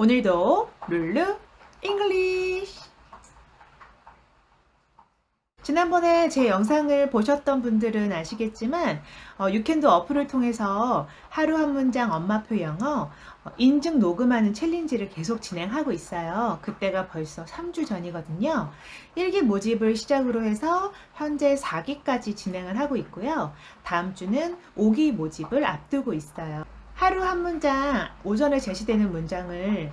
오늘도 룰루 English 지난번에 제 영상을 보셨던 분들은 아시겠지만 어, 유캔도 어플을 통해서 하루 한 문장 엄마표 영어 어, 인증 녹음하는 챌린지를 계속 진행하고 있어요. 그때가 벌써 3주 전이거든요. 1기 모집을 시작으로 해서 현재 4기까지 진행을 하고 있고요. 다음 주는 5기 모집을 앞두고 있어요. 하루 한 문장, 오전에 제시되는 문장을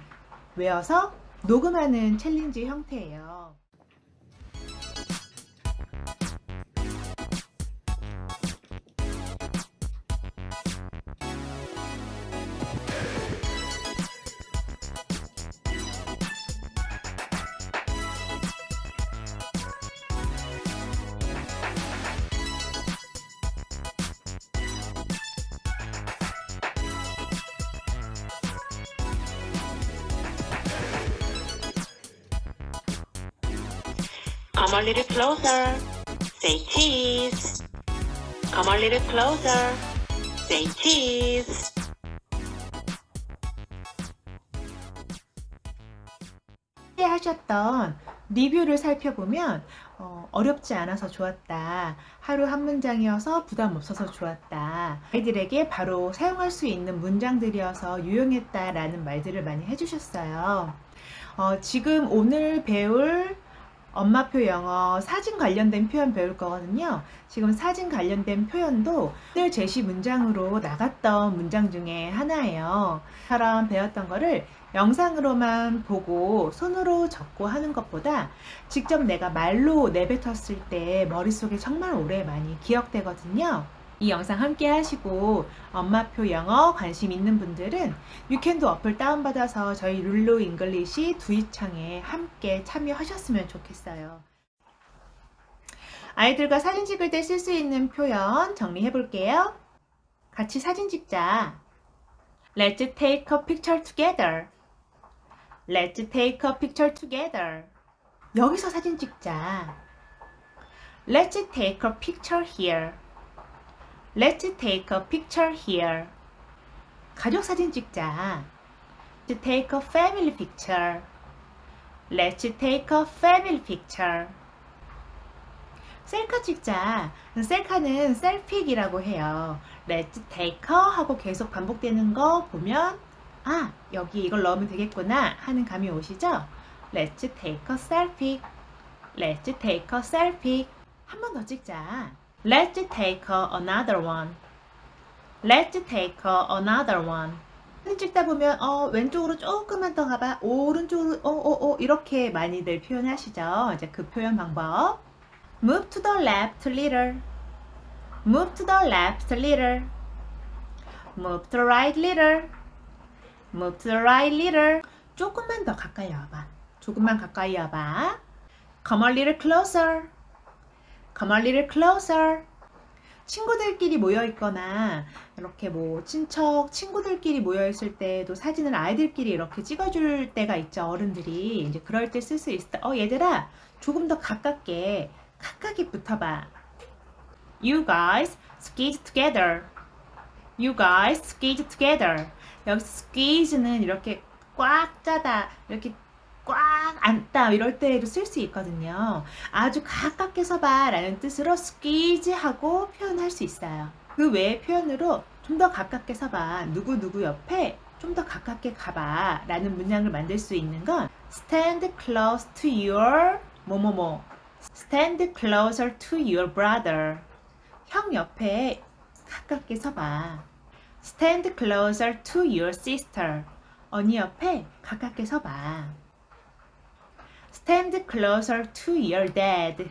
외워서 녹음하는 챌린지 형태예요. Come a little closer. Say cheese. Come a little closer. Say cheese. 하셨던 리뷰를 살펴보면 어, 어렵지 않아서 좋았다. 하루 한 문장이어서 부담 없어서 좋았다. 아이들에게 바로 사용할 수 있는 문장들이어서 유용했다라는 말들을 많이 해주셨어요. 어, 지금 오늘 배울 엄마표 영어 사진 관련된 표현 배울 거거든요. 지금 사진 관련된 표현도 오늘 제시 문장으로 나갔던 문장 중에 하나예요. 처럼 배웠던 거를 영상으로만 보고 손으로 적고 하는 것보다 직접 내가 말로 내뱉었을 때 머릿속에 정말 오래 많이 기억되거든요. 이 영상 함께 하시고 엄마표 영어 관심 있는 분들은 유캔도 어플 다운받아서 저희 룰루 English 두이창에 함께 참여하셨으면 좋겠어요. 아이들과 사진 찍을 때 쓸 수 있는 표현 정리해 볼게요. 같이 사진 찍자. Let's take a picture together. Let's take a picture together. 여기서 사진 찍자. Let's take a picture here. Let's take a picture here. 가족 사진 찍자. Let's take a family picture. Let's take a family picture. 셀카 찍자. 셀카는 셀픽이라고 해요. Let's take a 하고 계속 반복되는 거 보면 아 여기 이걸 넣으면 되겠구나 하는 감이 오시죠? Let's take a selfie. Let's take a selfie. 한 번 더 찍자. Let's take another one. Let's take another one. 사진 찍다 보면 어 왼쪽으로 조금만 더 가봐 오른쪽으로 어어 어 어, 이렇게 많이들 표현하시죠 이제 그 표현 방법 move to the left little move to the left little move to the right little move to the right little 조금만 더 가까이 와봐 조금만 가까이 와봐 come a little closer come a little closer. 친구들끼리 모여 있거나 이렇게 뭐 친척 친구들끼리 모여 있을 때도 사진을 아이들끼리 이렇게 찍어줄 때가 있죠 어른들이. 이제 그럴 때 쓸 수 있어 어 얘들아 조금 더 가깝게 가깝게 붙어봐. You guys squeeze together. You guys squeeze together. 여기서 squeeze는 이렇게 꽉 짜다 이렇게 꽉 앉다 이럴 때도 쓸 수 있거든요. 아주 가깝게 서 봐 라는 뜻으로 squeeze 하고 표현할 수 있어요. 그 외의 표현으로 좀 더 가깝게 서 봐 누구 누구 옆에 좀 더 가깝게 가봐 라는 문장을 만들 수 있는 건 stand close to your 뭐뭐뭐 stand closer to your brother 형 옆에 가깝게 서봐 stand closer to your sister 언니 옆에 가깝게 서봐 Stand closer to your dad.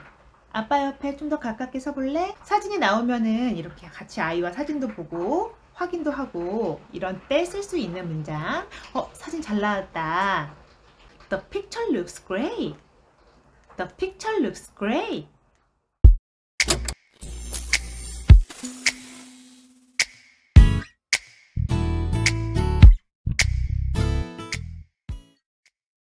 아빠 옆에 좀 더 가깝게 서볼래? 사진이 나오면은 이렇게 같이 아이와 사진도 보고 확인도 하고 이런 때 쓸 수 있는 문장. 어, 사진 잘 나왔다. The picture looks great. The picture looks great.